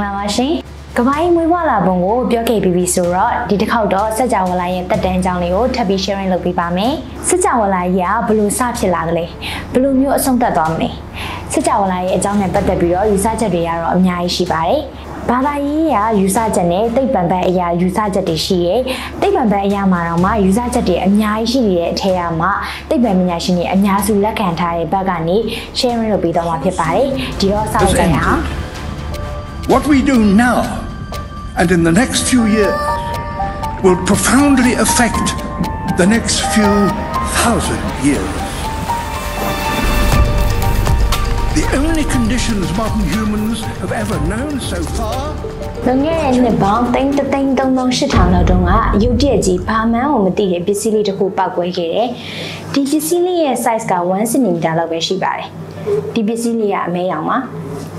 မင်္ဂလာပါရှင်ကပိုင်းမွေးဖွားလာပုံကိုပြောခဲ့ပြီးပြီဆိုတော့ဒီတစ်ခေါက်တော့စัจ java လာရဲ့တက်တန်းအကြောင်းလေးကိုထပ်ပြီး sharing လုပ်ပေးပါမယ်စัจ java လာကြီးကဘယ်လိုစဖြစ်လာကြလဲဘယ်လိုမျိုးအဆုံးသတ်သွားမလဲစัจ java လာရဲ့အကြောင်းနဲ့ပတ်သက်ပြီးတော့ယူဆချက်တွေကတော့အများကြီးရှိပါတယ်ဘာသာရေးရာယူဆချက်နဲ့သိပ္ပံဘက်အရာယူဆချက်တွေရှိရဲ့သိပ္ပံဘက်အရာမှာတော့မှယူဆချက်တွေအများကြီးရှိနေတဲ့အထက်ကမှသိပ္ပံပညာရှင်တွေအများစုလက်ခံထားတဲ့ဘက်ကနေ sharing လုပ်ပေးတော့မှာဖြစ်ပါတယ်ဒီတော့စောင့်ကြရအောင် What we do now and in the next few years will profoundly affect the next few thousand years. The only conditions modern humans have ever known so far လွန်ခဲ့တဲ့နှစ်ပေါင်းသိန်းတစ်သိန်းသုံးသောရှစ်ထောင်လောက်တုန်းကရုတ်တရက်ကြီးဘာမှန်းကိုမသိတဲ့ပစ္စည်းလေးတစ်ခုပောက်ကွဲခဲ့တယ်။ဒီပစ္စည်းလေးရဲ့ size က1 cm လောက်ပဲရှိပါတယ်။ဒီပစ္စည်းလေးကအမဲရောင်ပါ။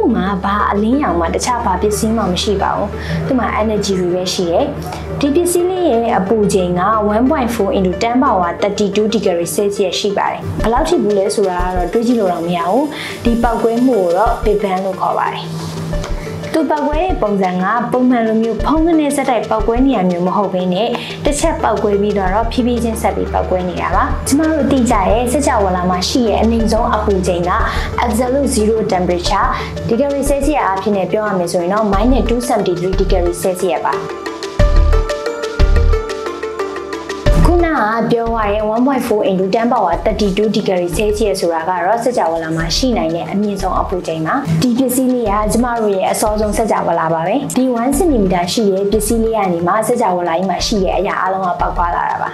သူ့မှာဘာအလင်းရောင်မှတခြားဘာပစ္စည်းမှမရှိပါဘူး။သူ့မှာ energy တွေပဲရှိတယ်။ဒီပစ္စည်းလေးရဲ့အပူချိန်က1.4 into 10 power 32 degree Celsius ရှိပါတယ်။ဘယ်လောက်ထိဘူးလဲဆိုတာကတော့တွေးကြည့်လို့တော့မရဘူး။ဒီပောက်ကွဲမှုကိုတော့ Big Bang လို့ခေါ်ပါတယ်။ သူပောက်ကွဲတဲ့ပုံစံကပုံမှန်လိုမျိုးဖုံးကနေစက်တိုက်ပောက်ကွဲနေရမျိုးမဟုတ်ဘဲနဲ့တစ်ချက်ပောက်ကွဲပြီးတော့ဖြည်းဖြည်းချင်းဆက်ပြီးပောက်ကွဲနေတာပါကျမတို့သိကြရဲ့စက်ကြဝဠာမှာရှိရဲ့အနည်းဆုံးအပူချိန်က absolute zero temperature degree celsius အဖြစ်နဲ့ပြောရမယ်ဆိုရင်တော့ -273 degree celsius ပါ နကပြောရတဲ့1.4 into 10 power 32 degree celsius ဆိုတာကတော့စကြဝဠာမှာရှိနိုင်တဲ့အမြင့်ဆုံးအပူချိန်ပါဒီပစ္စည်းလေးကကျမတို့ရဲ့အစောဆုံးစကြဝဠာပါပဲဒီ1 cm ရှိတဲ့ပစ္စည်းလေးကနေမှစကြဝဠာကြီးမှာရှိတဲ့အရာအလုံးကပေါက်သွားလာတာပါ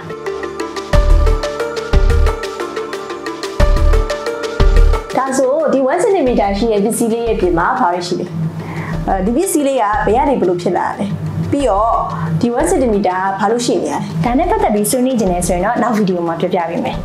ဒါဆိုဒီ1 cm ရှိတဲ့ပစ္စည်းလေးရဲ့ပြင်မှာဘာလို့ရှိလဲအဲဒီပစ္စည်းလေးကဘယ်ကနေဘလို့ဖြစ်လာလဲ ပြီးတော့ဒီ1 cm ကဘာလို့ရှိနေရလဲဒါနဲ့ပတ်သက်ပြီးဆွေးနွေးခြင်းနဲ့ဆိုရင်တော့နောက်ဗီဒီယိုမှာပြပြပေးမယ်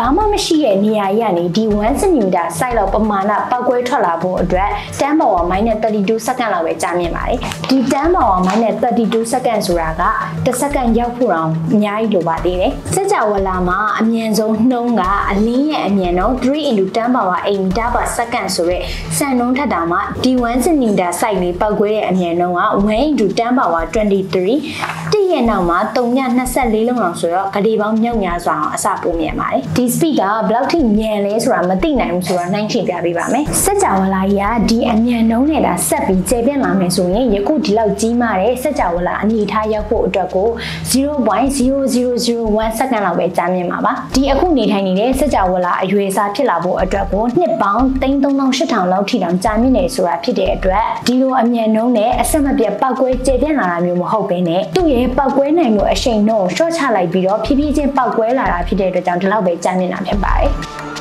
ဘာမှမရှိတဲ့နေရာကြီးကနေဒီ1 cm size လောက်ပမာဏပောက်ကွဲထွက်လာဖို့အတွက်10 power -32 စက္ကန့်လောက်ပဲကြာမြင့်ပါတယ်ဒီ10 power -32 စက္ကန့်ဆိုတာက1စက္ကန့်ရောက်ဖို့အောင်အများကြီးလိုပါသေးတယ်စကြဝဠာမှာအမြန်ဆုံးနှုံးကအလင်းရဲ့အမြန်နှုန်း3 × 10 power 8 meter per second ဆိုတဲ့စံနှုန်းထက်တာမှဒီ1 cm size လေးပောက်ကွဲတဲ့အမြန်နှုန်းက1 × 10 power 23တည့်ရဲ့နောက်မှာ324လုံးအောင်ဆိုတော့ဂတိပေါင်းမြောက်များစွာအောင်အစပိုးမြင်ပါတယ်ဒီ speed ကဘယ်လောက်ထိမြန်လဲဆိုတာမသိနိုင်ဘူးဆိုတော့နှိုင်းချင်ပြပေးပါမယ်စက်ကြဝဠာကြီးကဒီအမြန်နှုန်းနဲ့ဒါဆက်ပြီးကျေပြန့်လာမယ်ဆိုရင်ယခုဒီလောက်ကြီးမားတဲ့စက်ကြဝဠာအနေထားရောက်ဖို့အတွက်ကို0.0001စက္ကန့်လောက်ပဲကြာမြင့်မှာပါဒီအခုနေထိုင်နေတဲ့စက်ကြဝဠာအရွယ်အစားဖြစ်လာဖို့အတွက်ကိုနှစ်ပေါင်း3300လောက်ထိတောင်ကြာမြင့်နေဆိုတာဖြစ်တဲ့အတွက်ဒီလိုအမြန်နှုန်းနဲ့အဆက်မပြတ်ပောက်ကွဲကျေပြန့်လာတာမျိုးမဟုတ်ဘဲနဲ့သူ့ရဲ့ပောက်ကွဲနိုင်မှုအရှိန်နှုန်းကိုရှော့ချလိုက်ပြီးတော့ဖြည်းဖြည်းချင်းပောက်ကွဲလာတာဖြစ်တဲ့အတွက်ကြောင့်ဒီလောက်ပဲကြာမြင့်တာဖြစ်ပါတယ်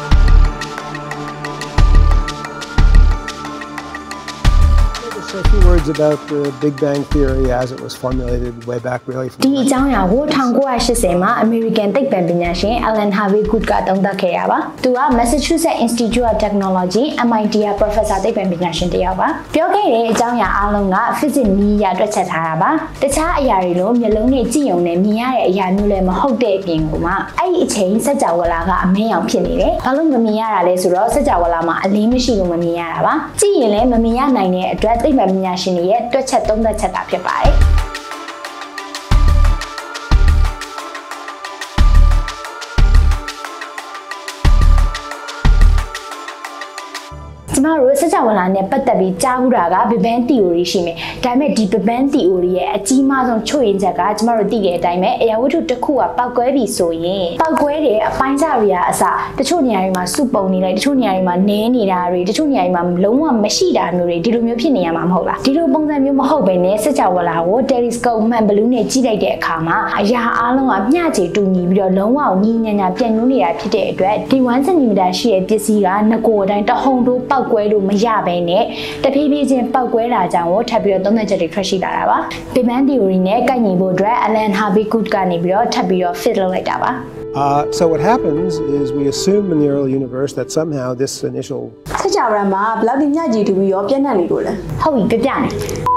a few words about the Big Bang Theory as it was formulated way back really from ဒီအကြောင်းအရာကို1980မှာ American သိပ္ပံပညာရှင် Alan Harvey Good ကသုံးသပ်ခဲ့ရပါ။သူက Massachusetts Institute of Technology MIT က Professor သိပ္ပံပညာရှင်တစ်ယောက်ပါ။ပြောခဲ့တဲ့အကြောင်းအရာအလုံးက physics နည်းအရတွက်ချက်ထားတာပါ။တခြားအရာတွေလိုမျိုးလုံးနဲ့ကြည့်ုံနဲ့မြင်ရတဲ့အရာမျိုးလည်းမဟုတ်တဲ့အပြင်ကမှအဲ့ဒီအချိန်စကြဝဠာကအမင်းအောင်ဖြစ်နေတယ်။ဘာလို့မမြင်ရတာလဲဆိုတော့စကြဝဠာမှာအလင်းမရှိလို့မမြင်ရတာပါ။ကြည့်ရင်လည်းမမြင်ရနိုင်တဲ့အတွက်သိပ္ပံပညာရှင်တွေရဲ့တွက်ချက်သုံးသပ်ချက်တာဖြစ်ပါတယ်။ ကျမတို့စကြဝဠာနဲ့ပတ်သက်ပြီးကြားဘူးတာက Big Bang Theory ရှိမယ်။ဒါပေမဲ့ဒီ Big Bang Theory ရဲ့အကြီးမားဆုံးချို့ယွင်းချက်ကကျမတို့သိတဲ့အတိုင်းပဲအရာဝတ္ထုတစ်ခုကပောက်ကွဲပြီဆိုရင်ပောက်ကွဲတဲ့အပိုင်းစားတွေကအစတချို့နေရာတွေမှာစုပုံနေလိုက်တချို့နေရာတွေမှာနည်းနေတာတွေတချို့နေရာတွေမှာလုံးဝမရှိတာမျိုးတွေဒီလိုမျိုးဖြစ်နေရမှာမဟုတ်လား။ဒီလိုပုံစံမျိုးမဟုတ်ဘဲနဲ့စကြဝဠာကို telescope မှန်ဘလူးနဲ့ကြည့်လိုက်တဲ့အခါမှာအရာအလုံးကမျှခြေတူညီပြီးတော့လုံးဝညီညာညာပြန့်နှူးနေတာဖြစ်တဲ့အတွက်ဒီ1 cm ရှိတဲ့ပစ္စည်းကငကိုအတိုင်းတဟုန်တိုးပောက်ကွဲလို့မရဘဲနဲ့တဖြည်းဖြည်းချင်းပောက်ကွဲလာကြောင်းကိုထပ်ပြီးတော့သုံးသပ်ချက်တွေထွက်ရှိလာတာပါ။ Big Bang Theory နဲ့ကိုက်ညီဖို့အတွက် Alan Harvey Good ကနေပြီးတော့ထပ်ပြီးတော့ fit လုပ်လိုက်တာပါ။ Uh, so what happens is we assume in the early universe that somehow this initial စကြဝဠာမှာဘယ်လောက်ဒီညကြည်တူပြီးရောပြန့်နှံ့နေလို့လဲဟုတ်ပြီပြပြမယ်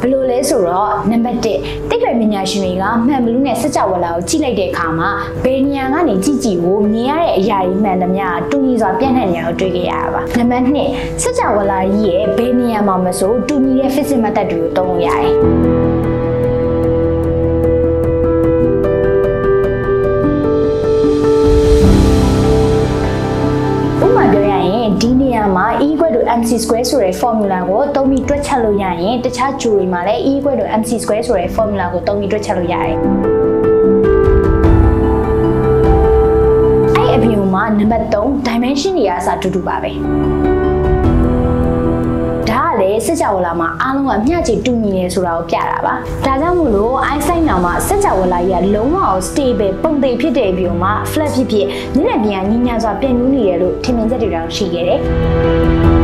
ဘယ်လိုလဲဆိုတော့နံပါတ်1တိတ်ပံပညာရှင်တွေကမှန်ဘလူးနဲ့စကြဝဠာကိုကြည့်လိုက်တဲ့အခါမှာဘယ်နေရာကနေကြည့်ကြည့်ကိုမြင်ရတဲ့အရာတွေမှန်သမျှတူညီစွာပြန့်နှံ့နေအောင်တွေ့ခဲ့ရတာပါနံပါတ်2စကြဝဠာကြီးရဲ့ဘယ်နေရာမှာမဆိုတူညီတဲ့ physics method တွေကိုသုံးလို့ရတယ် MC2 ဆိုတဲ့ formula ကိုသုံးပြီးတွက်ချက်လို့ရရင်တခြားဂျူတွေမှာလည်း E equal to MC2 ဆိုတဲ့ formula ကိုသုံးပြီးတွက်ချက်လို့ရတယ်။အဲ့အပြင်မှာနံပါတ်3 dimension တွေအစားတူတူပါပဲ။ဒါကလည်းစကြဝဠာမှာအားလုံးကမျှခြေတူညီနေဆိုတာကိုပြတာပါ။ဒါကြောင့်မို့လို့ eyesight နာမှာစကြဝဠာကြီးကလုံးဝ stable ပုံသေးဖြစ်တဲ့အပြင်မှာ flat ဖြစ်ဖြစ်ညနေပြန်ညညာစွာပြည့်နှူးနေရလို့ထင်မြင်ချက်တွေတောင်ရှိခဲ့တယ်။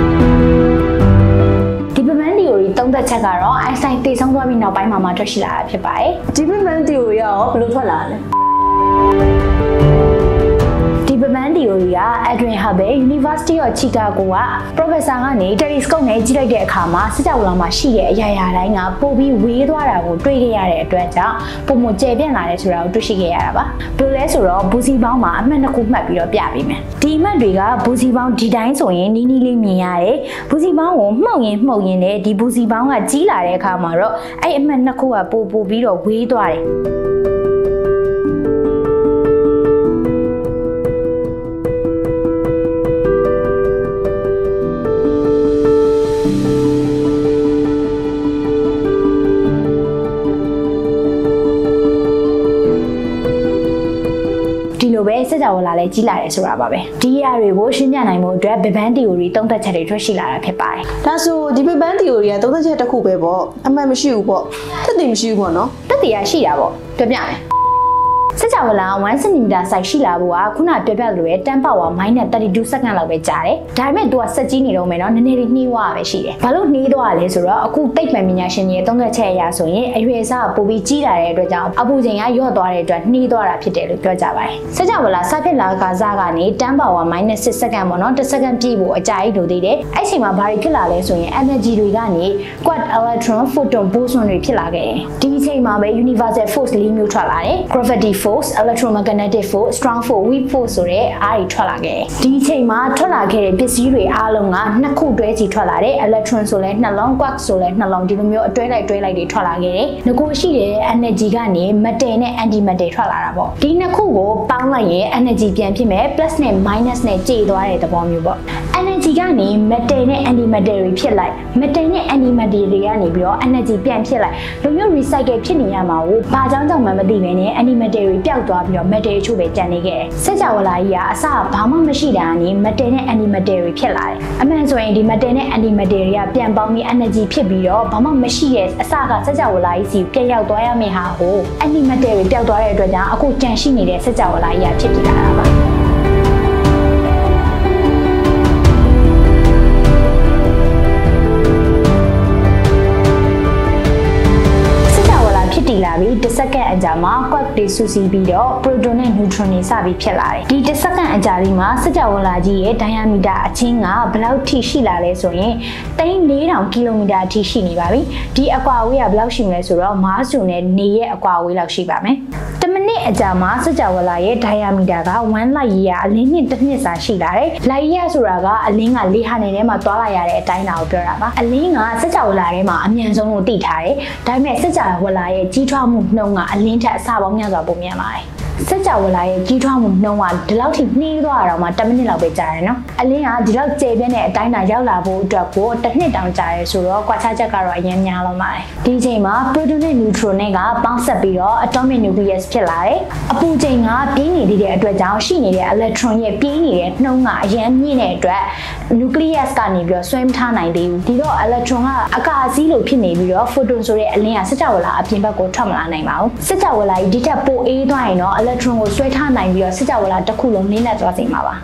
သုံးသက်ချက်ကတော့ Einstein တည်ဆုံးသွားပြီးနောက်ပိုင်းမှာမှထွက်ရှိလာတာဖြစ်ပါတယ်။ဒီပမန် theory ရောဘယ်လိုထွက်လာလဲ။ ဒီပမန် theory က Edwin Hubble University of Chicago က professor ကနေ telescope နဲ့ကြည့်လိုက်တဲ့အခါမှာစကြဝဠာမှာရှိတဲ့အရာရာတိုင်းကပိုပြီးဝေးသွားတာကိုတွေ့ခဲ့ရတဲ့အတွက်ကြောင့်ပုံမကျယ်ပြန့်လာတယ်ဆိုတာကိုတွေ့ရှိခဲ့ရတာပါ။ဘယ်လိုလဲဆိုတော့ဘူစီပေါင်းမှာအမှတ်နှစ်ခုမှတ်ပြီးတော့ပြပေးမယ်။ဒီအမှတ်တွေကဘူစီပေါင်းဒီတိုင်းဆိုရင်နီးနီးလေးမြင်ရတယ်။ဘူစီပေါင်းကိုမှုတ်ရင်မှုတ်ရင်လည်းဒီဘူစီပေါင်းကကြီးလာတဲ့အခါမှာတော့အဲ့အမှတ်နှစ်ခုကပိုပိုပြီးတော့ဝေးသွားတယ်။ ပဲစကြဝဠာလည်းကြီးလာတယ်ဆိုတာပါပဲဒီအရာတွေကိုရှင်းပြနိုင်မှုအတွက် Big Bang Theory သုံးသပ်ချက်တွေထွက်ရှိလာတာဖြစ်ပါတယ်ဒါဆိုဒီ Big Bang Theory ကသုံးသပ်ချက်တစ်ခုပဲပေါ့အမှန်မရှိဘူးပေါ့သက်သေမရှိဘူးပေါ့နော်သက်သေရရှိတာပေါ့ပြပြမယ် စကြဝဠာ1 cm size ရှိလာဖို့ကခုနပြပြလိုပဲ10 power -32 second လောက်ပဲကြာတယ်။ဒါပေမဲ့ तू ကစက်ကြီးနေတော့မယ်နော်နည်းနည်းလေးနှီးသွားပဲရှိတယ်။ဘာလို့နှီးသွားလဲဆိုတော့အခုတိတ်ပံပညာရှင်တွေရဲ့သုံးသပ်ချက်အရဆိုရင်အရွယ်အစားပိုပြီးကြီးလာတဲ့အတွက်ကြောင့်အပူချိန်ကညော့သွားတဲ့အတွက်နှီးသွားတာဖြစ်တယ်လို့ပြောကြပါတယ်။စကြဝဠာစဖြစ်လာကစားကနေ10 power -6 second ပေါ့နော်1 second ပြည့်ဖို့အကြာကြီးလိုသေးတယ်။အဲ့ချိန်မှာဘာတွေဖြစ်လာလဲဆိုရင် energy တွေကနေ quad electron photon boson တွေဖြစ်လာခဲ့တယ်။ဒီအချိန်မှာပဲ universal force ၄မျိုးထွက်လာတယ်။ gravity force electromagnetic force strong force weak force ဆိုတဲ့အားတွေထွက်လာခဲ့တယ်ဒီအချိန်မှာထွက်လာခဲ့တဲ့ပစ္စည်းတွေအားလုံးကနှစ်ခုတွဲစီထွက်လာတယ် electron ဆိုလဲနှလုံး quark ဆိုလဲနှလုံးဒီလိုမျိုးအတွဲလိုက်တွဲလိုက်တွေထွက်လာခဲ့တယ်ငကိုရှိတဲ့ energy ကနေ matter နဲ့ anti matter ထွက်လာတာပေါ့ဒီနှစ်ခုကိုပေါင်းလိုက်ရင် energy ပြန်ဖြစ်မယ် plus နဲ့ minus နဲ့ကြေသွားတဲ့သဘောမျိုးပေါ့ energy ကနေ matter နဲ့ anti matter တွေဖြစ်လိုက် matter နဲ့ anti matter တွေကနေပြီးတော့ energy ပြန်ဖြစ်လိုက်လိုမျိုး recycle ဖြစ်နေရမှာကိုဘာကြောင့်ကြောင့်မှမသိဘဲနဲ့ anti matter တွေပျောက်သွားပြီးတော့ matter ချို့ပဲကြံနေခဲ့တယ်။စက်ကြဝဠာကြီးကအစဘာမှမရှိတာကနေ matter နဲ့ anti matter တွေဖြစ်လာတယ်။အမှန်ဆိုရင်ဒီ matter နဲ့ anti matter တွေကပြန်ပေါင်းပြီး energy ဖြစ်ပြီးတော့ဘာမှမရှိရဲ့အစကစက်ကြဝဠာကြီးစီပြန်ရောက်သွားရမယ့်ဟာကို anti matter တွေပျောက်သွားတဲ့အတွက်ကြောင့်အခုကြံရှိနေတဲ့စက်ကြဝဠာကြီးကဖြစ်ပြီးလာတာပါ။တည်လာပြီး တစ်စက္ကန့်အကြာမှာ quark တွေစုစည်းပြီးတော့ proton နဲ့ neutron တွေစပြီးဖြစ်လာတယ်။ဒီတစ်စက္ကန့်အကြာလေးမှာစကြဝဠာကြီးရဲ့ diameter အချင်းကဘယ်လောက်ထိရှိလာလဲဆိုရင်3400ကီလိုမီတာအထိရှိနေပါပြီ။ဒီအကွာအဝေးကဘယ်လောက်ရှိမလဲဆိုတော့ Mars နဲ့နေရဲ့အကွာအဝေးလောက်ရှိပါမယ်။တမိနစ်အကြာမှာစကြဝဠာရဲ့ diameter က1 light year အလင်းနှစ်တစ်နှစ်စာရှိလာတယ်။ light year ဆိုတာကအလင်းကလေးဟာနေထဲမှာသွားလာရတဲ့အတိုင်းအတာကိုပြောတာပါ။အလင်းကစကြဝဠာထဲမှာအမြန်ဆုံးလို့သိထားတယ်။ဒါပေမဲ့စကြဝဠာရဲ့ကြီးထွားမှုနှုန်းကအလင်းထက်အဆပေါင်းများစွာပိုမြန်ပါတယ် စက်ကြဝဠာရဲ့ကြီးထွားမှုနှုန်းကဒီလောက်ထိနှီးသွားတာတော့မှ10မိနစ်လောက်ပဲကြာတယ်နော်အလင်းကဒီလောက်ကျေပြင်းတဲ့အတိုင်းတာရောက်လာဖို့အတွက်ကိုတစ်နှစ်တောင်ကြာရဲဆိုတော့ကွာခြားချက်ကတော့အရင်များလုံးပါတယ်ဒီအချိန်မှာ proton နဲ့ neutron နဲ့ကပေါင်းဆက်ပြီးတော့ atomic nucleus ဖြစ်လာတယ်အပူချိန်ကပြင်းနေသေးတဲ့အတွက်ကြောင့်ရှိနေတဲ့ electron ရဲ့ပြင်းနေတဲ့နှုန်းကအရင်မြင့်တဲ့အတွက် nucleus ကနေပြီးတော့ဆွဲမထားနိုင်သေးဘူးဒီတော့ electron ကအကာအစည်းလိုဖြစ်နေပြီးတော့ photon ဆိုတဲ့အလင်းကစက်ကြဝဠာအပြင်ဘက်ကိုထွက်မလာနိုင်ပါဘူးစက်ကြဝဠာကြီးဒီထက်ပိုအေးသွားရင်တော့ electron ကိုဆွဲထားနိုင်ပြီးတော့စစ်ကြဝဠာတစ်ခုလုံးနင်းလက်သွားစေမှာပါ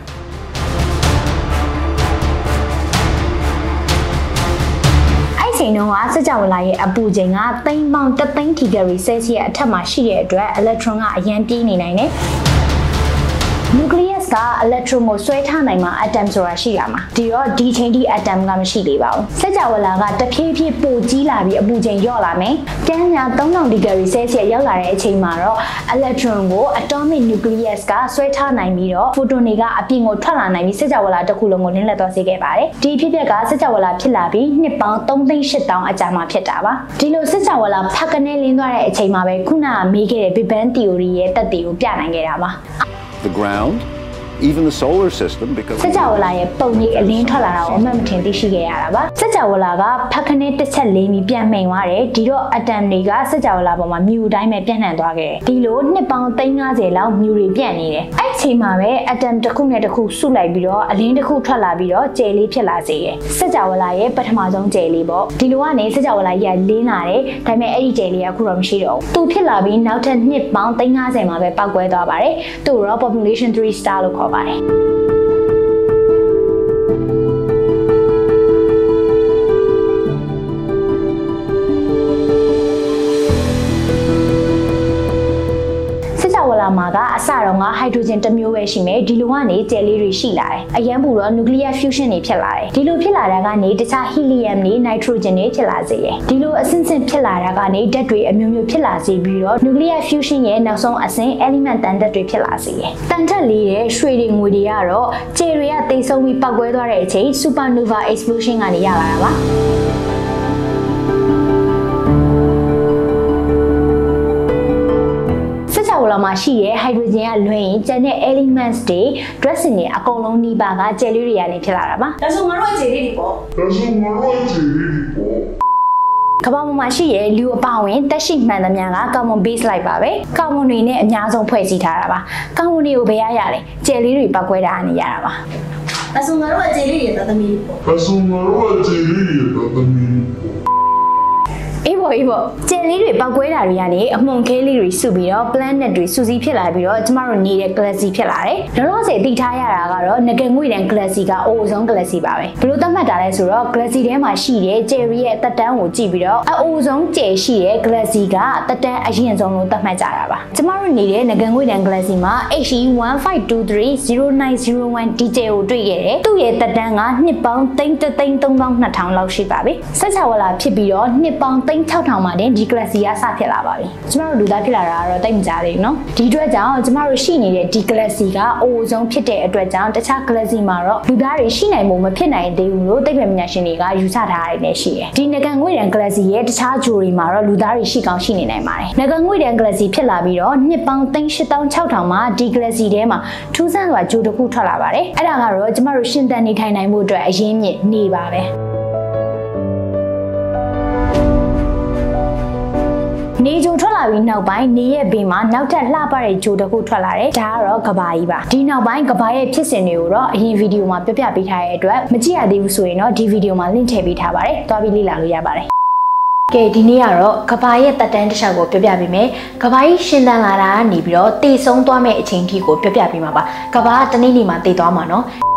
ချိန်တုန်းကစကြဝဠာရဲ့အပူချိန်ကသိန်းပေါင်း3သိန်းဒီဂရီဆဲလ်စီယပ်အထက်မှာရှိတဲ့အတွက် electron ကအရန်ပြေးနေနိုင်တယ်။ nucleus ကက electron ကိုဆွဲထားနိုင်မှာ atom ဆိုတာရှိတာမှာဒီတော့ဒီချိန်ထိ atom ကမရှိသေးပါဘူးစကြဝဠာကတဖြည်းဖြည်းပိုကြီးလာပြီးအပူချိန်လျော့လာမယ်တန်းညာ3000ဒီဂရီဆဲလ်ဆီယပ်ရောက်လာတဲ့အချိန်မှာတော့ electron ကို atomic nucleus ကဆွဲထားနိုင်ပြီးတော့ photon တွေကအပြင်ကိုထွက်လာနိုင်ပြီးစကြဝဠာတစ်ခုလုံးကိုလင်းလက်သွားစေခဲ့ပါတယ်ဒီဖြစ်ပျက်ကစကြဝဠာဖြစ်လာပြီးနှစ်ပေါင်း3,800အကြာမှာဖြစ်တာပါဒီလိုစကြဝဠာဖက်ကနေလင်းသွားတဲ့အချိန်မှာပဲခုနကမေးခဲ့တဲ့ Big Bang theory ရဲ့တက်တွေကိုပြနိုင်ခဲ့တာပါ the ground, even the solar system, because စကြဝဠာရဲ့ပုံရိပ်အလင်းထွက်လာတာကိုအမှတ်မထင်သိရှိခဲ့ရတာပါစကြဝဠာကဖက်ခနဲ့တစ်ချက်လေးပြီးပြန်မှိန်သွားတယ်ဒီတော့အတမ်တွေကစကြဝဠာပေါ်မှာမြူတိုင်းပဲပြန့်နှံ့သွားခဲ့တယ်ဒီလိုနှစ်ပေါင်း350လောက်မြူတွေပြန့်နေတယ်အဲ့ဒီချိန်မှာပဲအတမ်တစ်ခုနဲ့တစ်ခုစုလိုက်ပြီးတော့အလင်းတစ်ခုထွက်လာပြီးတော့ကျယ်လေးဖြစ်လာစေတယ်စကြဝဠာရဲ့ပထမဆုံးကျယ်လေးပေါ့ဒီလိုကနေစကြဝဠာကြီးကလင်းလာတယ်ဒါပေမဲ့အဲ့ဒီကျယ်လေးကအခုတော့မရှိတော့ဘူးသူဖြစ်လာပြီးနောက်ထပ်နှစ်ပေါင်း350မှာပဲပောက်ကွဲသွားပါတယ်သူ့ကိုတော့ population 3 star လို့ခေါ်ပါတ ကြဝဠာမှာကအစတော့ကဟိုက်ဒရိုဂျင်တစ်မျိုးပဲရှိမယ်ဒီလိုကနေကျယ်လေးတွေရှိလာတယ်အရန်ပူတော့ nuclear fusion တွေဖြစ်လာတယ်ဒီလိုဖြစ်လာတာကနေတခြား helium တွေ nitrogen တွေဖြစ်လာစေတယ်ဒီလိုအဆင့်ဆင့်ဖြစ်လာတာကနေဓာတ်တွေအမျိုးမျိုးဖြစ်လာစေပြီးတော့ nuclear fusion ရဲ့နောက်ဆုံးအဆင့် element တန်ဓာတ်တွေဖြစ်လာစေတယ်တန်ဓာတ်လေးရဲ့ရွှေတွေငွေတွေကတော့ကျယ်တွေကတိတ်ဆုံးပြီးပောက်ကွဲသွားတဲ့အချိန် supernova explosion ကနေရလာတာပါ စကြဝဠာမှာရှိတဲ့ hydrogen ကလွှဲရင်ကျန်တဲ့ elements တွေ dressing တွေအကုန်လုံးနှီးပါကကျယ်လေးတွေကနေဖြစ်လာတာပါဒါဆိုငါတို့အခြေလေးတွေပေါ့ကမ္ဘာပေါ်မှာရှိတဲ့လူအပါဝင်တက်ရှိမှန်သမျှက common base လိုက်ပါပဲ။ common တွေနဲ့အများဆုံးဖွဲ့စည်းထားတာပါ။ common တွေကိုဘယ်ရရလဲ။ကျယ်လေးတွေပောက်ကွဲတာကနေရတာပါ။ဒါဆိုငါတို့အခြေလေးတွေသသမီးပေါ့ Assumaron a Jerry también. အေးပေါ့ အေးပေါ့ကျယ်လေးတွေပောက်ကွဲတာတွေကနေအမွန်ခဲလေးတွေစုပြီးတော့ planet တွေစုစည်းဖြစ်လာပြီးတော့ကျမတို့နေတဲ့ galaxy ဖြစ်လာတယ်။လောလောဆယ်သိထားရတာကတော့ငကငွေတန် galaxy ကအိုဇုံ galaxy ပါပဲ။ဘယ်လိုသတ်မှတ်တာလဲဆိုတော့ galaxy ထဲမှာရှိတဲ့ Jerry ရဲ့တက်တန်းကိုကြည့်ပြီးတော့အိုဇုံကျယ်ရှိတဲ့ galaxy ကတက်တန်းအရင်ဆုံးလို့သတ်မှတ်ကြတာပါ။ကျမတို့နေတဲ့ငကငွေတန် galaxy မှာ HE 15230901 DJ ကိုတွေ့ခဲ့တယ်။သူ့ရဲ့တက်တန်းကနှစ်ပေါင်း3,32000လောက်ရှိပါပြီ။စက်ချဝဠာဖြစ်ပြီးတော့နှစ်ပေါင်း3,6000မှာတင်ဒီ galaxy ကစဖြစ်လာပါပြီ။ကျမတို့လူသားဖြစ်လာတာကတော့တိတ်မကြသေးဘူးเนาะ။ဒီအတွက်ကြောင့်ကျမတို့ရှိနေတဲ့ဒီ galaxy ကအိုဇုံဖြစ်တဲ့အတွက်ကြောင့်တခြား galaxy မှာတော့လူသားတွေရှိနိုင်မှုမဖြစ်နိုင်သေးဘူးလို့သိပ္ပံပညာရှင်တွေကယူဆထားတာတွေလည်းရှိတယ်။ဒီငကန်ငွေတန် galaxy ရဲ့တခြားဂျိုတွေမှာတော့လူသားတွေရှိကောင်းရှိနေနိုင်ပါတယ်။ငကန်ငွေတန် galaxy ဖြစ်လာပြီးတော့နှစ်ပေါင်း3,600မှာဒီ galaxy ထဲမှာထူးဆန်းစွာဂျိုတစ်ခုထွက်လာပါတယ်။အဲ့ဒါကတော့ကျမတို့ရှင်သန်နေထိုင်နိုင်မှုအတွက်အရင်းမြစ်နေပါပဲ။ နေဂျိုထွက်လာပြီးနောက်ပိုင်းနေရဲ့ဘေးမှာနောက်ထပ်လှပတဲ့ဂျိုတစ်ခုထွက်လာတယ်ဒါကတော့ကဘာကြီးပါဒီနောက်ပိုင်းကဘာရဲ့ဖြစ်စဉ်တွေကိုတော့အရင်ဗီဒီယိုမှာပြပြပေးထားတဲ့အတွက်မကြည့်ရသေးဘူးဆိုရင်တော့ဒီဗီဒီယိုမှာ link ထည့်ပေးထားပါတယ်တွားပြီးလေ့လာလို့ရပါတယ်ကဲဒီနေ့ကတော့ကဘာရဲ့တက်တန်းတစ်လျှောက်ကိုပြပြပေးမယ်။ကဘာကြီးရှင်သန်လာတာကနေပြီးတော့တည်ဆုံးသွားမယ့်အချိန်ထိကိုပြပြပေးမှာပါ။ကဘာကတနေ့နေ့မှာတည်သွားမှာနော်။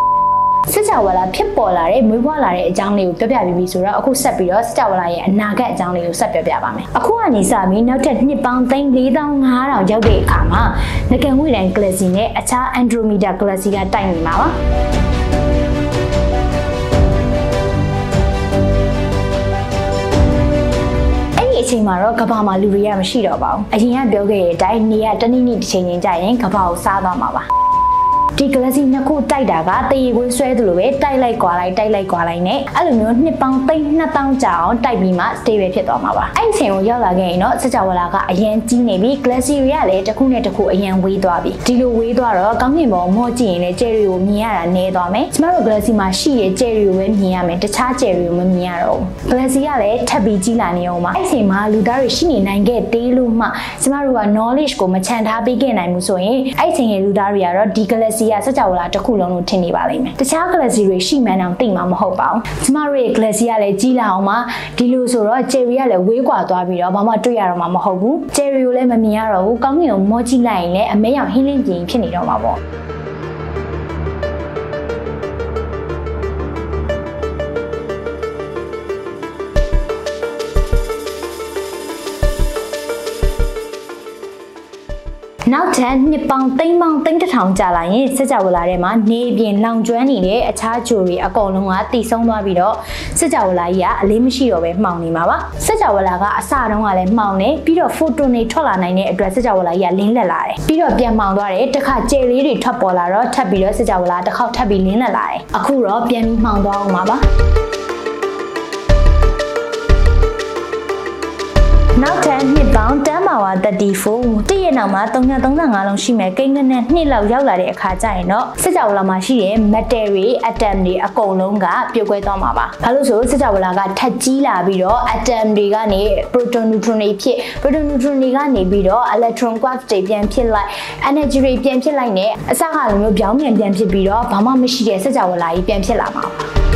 စစ်ကြဝဠာဖြစ်ပေါ်လာတဲ့မွေးဖွားလာတဲ့အကြောင်းလေးကိုပြပြပြီးပြီဆိုတော့အခုဆက်ပြီးတော့စစ်ကြဝဠာရဲ့အနာဂတ်အကြောင်းလေးကိုဆက်ပြပြပါမယ်အခုကနေစပြီးနောက်ထပ်နှစ်ပေါင်း3,4500ရောက်တဲ့အခါမှာငကန်ငွေတန် galaxy နဲ့အခြား Andromeda galaxy ကတိုက်နေမှာပါအဲ့ဒီအချိန်မှာတော့ကဘာမှာလူတွေကမရှိတော့ပါဘူးအရင်ကပြောခဲ့တဲ့အတိုင်းနေရတနည်းနည်းတစ်ချိန်ချင်းကြရင်ကဘာကိုစားသွားမှာပါ ဒီ galaxy နှစ်ခုတိုက်တာကတရေခွေးဆွဲသလိုပဲတိုက်လိုက်ကွာလိုက်တိုက်လိုက်ကွာလိုက်နဲ့အဲ့လိုမျိုးနှစ်ပေါင်း3000ကြာအောင်တိုက်ပြီးမှ stable ဖြစ်သွားမှာပါအဲ့ဒီအချိန်ကိုရောက်လာခဲ့ရင်တော့စကြဝဠာကအရန်ကြီးနေပြီး galaxy တွေကလည်းတစ်ခုနဲ့တစ်ခုအရန်ဝေးသွားပြီဒီလိုဝေးသွားတော့ကောင်းကင်ဘုံမော့ကြည့်ရင်လည်း cherry ကိုမြင်ရတာနည်းသွားမယ်ကျမတို့ galaxy မှာရှိတဲ့ cherry ကိုပဲမြင်ရမယ်တခြား cherry ကိုမမြင်ရတော့ဘူး galaxy ကလည်းထပ်ပြီးကြီးလာနေအောင်ပါအဲ့ဒီအချိန်မှာလူသားတွေရှိနေနိုင်ခဲ့သေးလို့မှကျမတို့က knowledge ကိုမချန်ထားပေးခဲ့နိုင်ဘူးဆိုရင်အဲ့ဒီအချိန်ရဲ့လူသားတွေကတော့ဒီ galaxy ကစကြဝဠာတစ်ခုလုံးလို့ထင်နေပါလိမ့်မယ်တခြား galaxy တွေရှိမှန်းအောင်သိမှာမဟုတ်ပါဘူးကျမတို့ရဲ့ galaxy ကလည်းကြီးလာအောင်ပါဒီလိုဆိုတော့ cherry ကလည်းဝေးကွာသွားပြီးတော့ဘာမှတွေ့ရတော့မှာမဟုတ်ဘူး cherry ကိုလည်းမမြင်ရတော့ဘူးကောင်းကင်ကိုမောကြည့်လိုက်ရင်လည်းအမဲရောင်ဟင်းလင်းကြည့်ဖြစ်နေတော့မှာပေါ့ နောက်ထပ်နှစ်ပေါင်းသိန်းပေါင်းသိန်းတစ်ထောင်ကြာလာရင်စကြဝဠာထဲမှာနေပြင်လောင်ကျွမ်းနေတဲ့အခြားဂျိုတွေအကုန်လုံးကတည်ဆုံးသွားပြီးတော့စကြဝဠာကြီးကအလေးမရှိတော့ပဲမှောင်နေမှာပါစကြဝဠာကအစတုန်းကလည်းမှောင်နေပြီးတော့ဖိုတွန်တွေထွက်လာနိုင်တဲ့အတွက်စကြဝဠာကြီးကလင်းလက်လာတယ်ပြီးတော့ပြန်မှောင်သွားတယ်တစ်ခါကြယ်လေးတွေထွက်ပေါ်လာတော့ထပ်ပြီးတော့စကြဝဠာတစ်ခေါက်ထပ်ပြီးလင်းလက်လာတယ်အခုတော့ပြန်ပြီးမှောင်သွားအောင်ပါ 34တည့်ရနောက်မှာ335လုံးရှိမယ်ကိန်းကနဲ့နှစ်လောက်ရောက်လာတဲ့အခါကျရင်တော့စစ်ကြောလာမှာရှိတဲ့ metal တွေ atom တွေအကုန်လုံးကပြုတ်ကွဲသွားမှာပါဘာလို့ဆိုစစ်ကြောလာကထက်ကြီးလာပြီးတော့ atom တွေကနေ proton neutron တွေဖြစ် proton neutron တွေကနေပြီးတော့ electron quark တွေပြန်ဖြစ်လိုက် energy တွေပြန်ဖြစ်လိုက်နဲ့အစကလိုမျိုးပြောင်းပြန်ပြန်ဖြစ်ပြီးတော့ဘာမှမရှိတဲ့စစ်ကြောလာကြီးပြန်ဖြစ်လာမှာပါ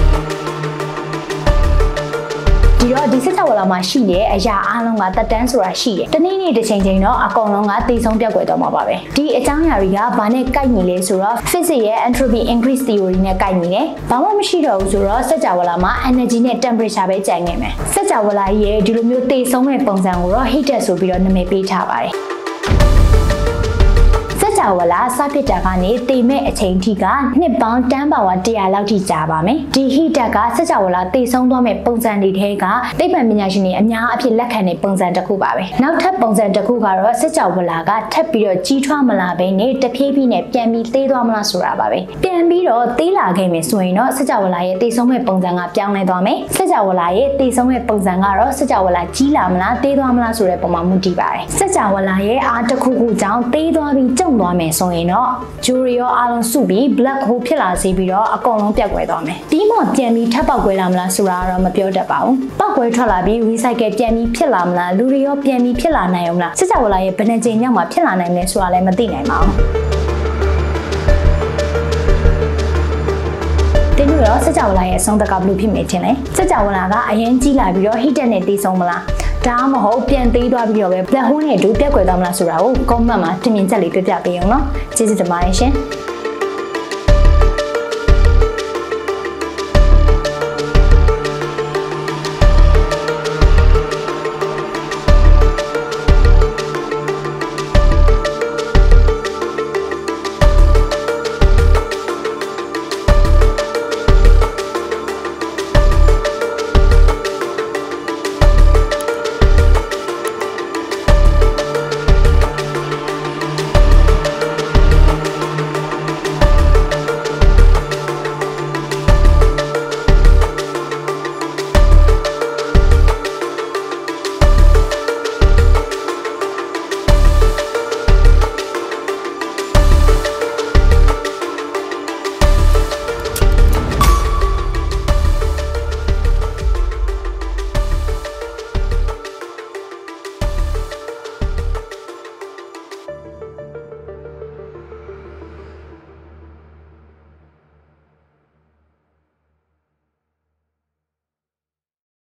ဒီတော့ဒီစစ်ချက်ဝလာမှာရှိတဲ့အရာအလုံးကတက်တန်းဆိုတာရှိတယ်။တနေ့နေ့တစ်ချိန်ချိန်တော့အကုန်လုံးကသိဆုံးပြတ်ကွယ်တော့မှာပါပဲ။ဒီအကြောင်းအရာတွေကဘာနဲ့ကိုက်ညီလဲဆိုတော့ physics ရဲ့ entropy increase theory နဲ့ကိုက်ညီတယ်။ဘာမှမရှိတော့ဘူးဆိုတော့စကြဝဠာမှာ energy နဲ့ temperature ပဲကြိုင်နေမယ်။စကြဝဠာရဲ့ဒီလိုမျိုးသိဆုံးတဲ့ပုံစံကိုတော့ heated ဆိုပြီးတော့နာမည်ပေးထားပါတယ်။ စကြဝဠာစဖြစ်တာကနေတိမ်မဲ့အချိန်ထိကနှစ်ပေါင်းတန်းပါဝါ100လောက်ထိကြာပါမယ်ဒီဟိတက်ကစကြဝဠာတိတ်ဆုံးသွားမဲ့ပုံစံတွေထဲကသိပ္ပံပညာရှင်တွေအများအဖြစ်လက်ခံတဲ့ပုံစံတစ်ခုပါပဲနောက်ထပ်ပုံစံတစ်ခုကတော့စကြဝဠာကထပ်ပြီးတော့ကြီးထွားမလာဘဲနဲ့တဖြည်းဖြည်းနဲ့ပြန်ပြီးသေးသွားမလားဆိုတာပါပဲပြန်ပြီးတော့သေးလာခဲ့မယ်ဆိုရင်တော့စကြဝဠာရဲ့တိတ်ဆုံးမဲ့ပုံစံကပြောင်းလဲသွားမယ်စကြဝဠာရဲ့တိတ်ဆုံးမဲ့ပုံစံကတော့စကြဝဠာကြီးလာမလားသေးသွားမလားဆိုတဲ့ပုံမှာမူတည်ပါတယ်စကြဝဠာရဲ့အားတစ်ခုခုကြောင့်သေးသွားပြီးကျုံသွားမယ်ဆိုရင်တော့ဂျူရီရောအားလုံးစုပြီး black hole ဖြစ်လာစေပြီးတော့အကုန်လုံးပြတ်ကွယ်သွားမယ်။ဒီမှပြန်ပြီးထပ်ပေါက်ကွယ်လာမလားဆိုတာကတော့မပြောတတ်ပါဘူး။ပေါက်ကွယ်ထွက်လာပြီး recycle ပြန်ပြီးဖြစ်လာမလားလူတွေရောပြန်ပြီးဖြစ်လာနိုင်အောင်လားစစ်ကြဝဠာရဲ့ဘယ်နှကြိမ်ရောက်မှဖြစ်လာနိုင်လဲဆိုတာလည်းမသိနိုင်ပါဘူး။တင်းတို့ရောစကြဝဠာရဲ့အဆုံးသက်ကဘယ်လိုဖြစ်မယ်ထင်လဲစကြဝဠာကအရင်ကြီးလာပြီးတော့ heater နဲ့တီးဆုံးမလား ဒါမှမဟုတ်ပြန်သေးသွားပြီးတော့ပဲ black hole နဲ့အတူပြတ်ကွယ်သွားမလားဆိုတာကို comment မှာတင်မြင်ချက်လေးပြပြပေးအောင်နော်ကျေးဇူးတင်ပါတယ်ရှင်